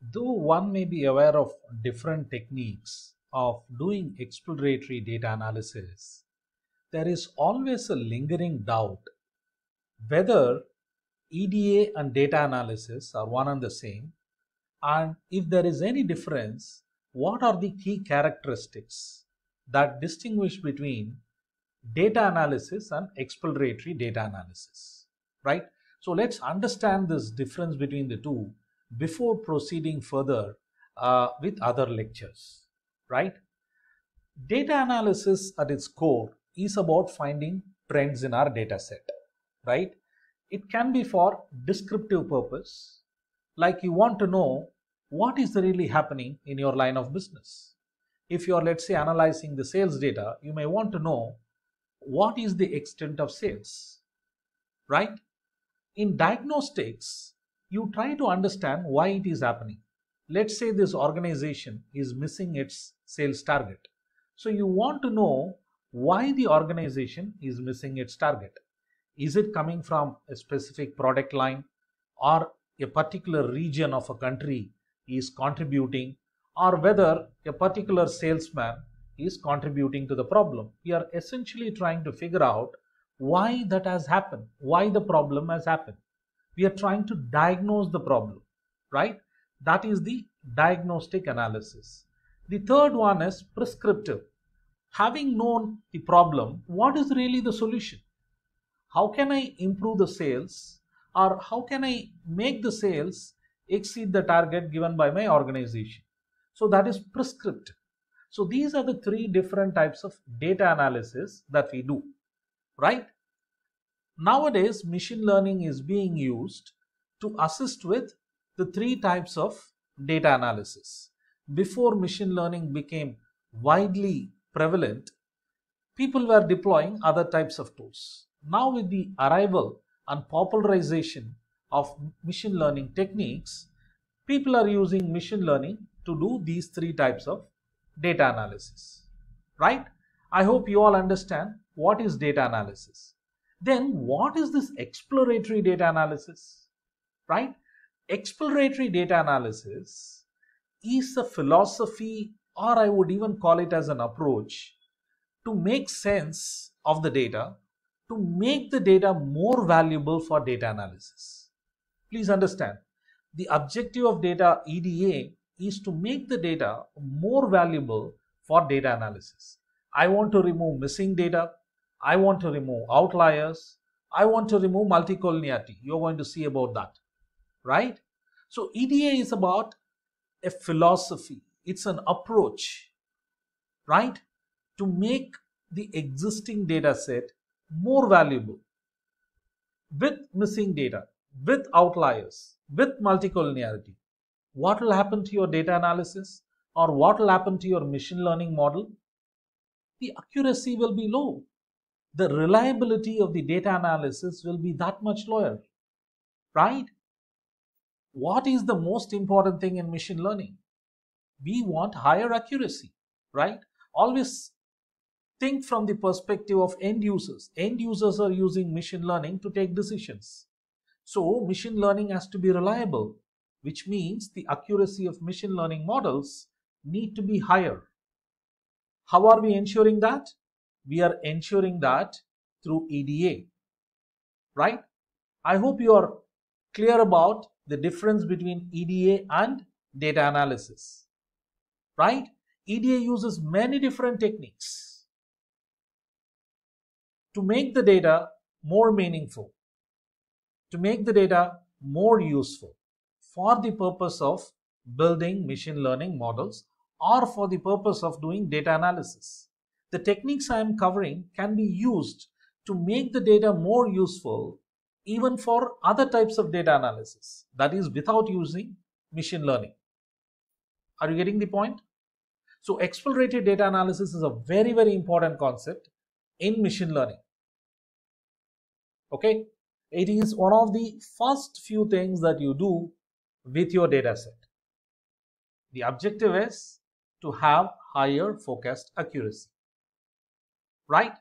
Though one may be aware of different techniques of doing exploratory data analysis, there is always a lingering doubt whether EDA and data analysis are one and the same, and if there is any difference, what are the key characteristics that distinguish between data analysis and exploratory data analysis, right? So let's understand this difference between the two before proceeding further uh, with other lectures, right? Data analysis at its core is about finding trends in our data set, right? It can be for descriptive purpose, like you want to know what is really happening in your line of business. If you are, let's say, analyzing the sales data, you may want to know what is the extent of sales, right? In diagnostics, you try to understand why it is happening. Let's say this organization is missing its sales target. So you want to know why the organization is missing its target. Is it coming from a specific product line or a particular region of a country is contributing or whether a particular salesman is contributing to the problem. We are essentially trying to figure out why that has happened, why the problem has happened. We are trying to diagnose the problem, right? That is the diagnostic analysis. The third one is prescriptive. Having known the problem, what is really the solution? How can I improve the sales or how can I make the sales exceed the target given by my organization? So that is prescriptive. So these are the three different types of data analysis that we do, right? Nowadays, machine learning is being used to assist with the three types of data analysis. Before machine learning became widely prevalent, people were deploying other types of tools. Now with the arrival and popularization of machine learning techniques, people are using machine learning to do these three types of data analysis, right? I hope you all understand what is data analysis. Then what is this exploratory data analysis, right? Exploratory data analysis is a philosophy or I would even call it as an approach to make sense of the data, to make the data more valuable for data analysis. Please understand, the objective of data EDA is to make the data more valuable for data analysis. I want to remove missing data. I want to remove outliers. I want to remove multicollinearity. You're going to see about that, right? So EDA is about a philosophy. It's an approach, right? To make the existing data set more valuable with missing data, with outliers, with multicollinearity what will happen to your data analysis or what will happen to your machine learning model? The accuracy will be low. The reliability of the data analysis will be that much lower, right? What is the most important thing in machine learning? We want higher accuracy, right? Always think from the perspective of end users. End users are using machine learning to take decisions. So machine learning has to be reliable which means the accuracy of machine learning models need to be higher. How are we ensuring that? We are ensuring that through EDA, right? I hope you are clear about the difference between EDA and data analysis, right? EDA uses many different techniques to make the data more meaningful, to make the data more useful for the purpose of building machine learning models or for the purpose of doing data analysis. The techniques I am covering can be used to make the data more useful even for other types of data analysis, that is without using machine learning. Are you getting the point? So exploratory data analysis is a very, very important concept in machine learning. Okay, it is one of the first few things that you do with your data set. The objective is to have higher forecast accuracy, right?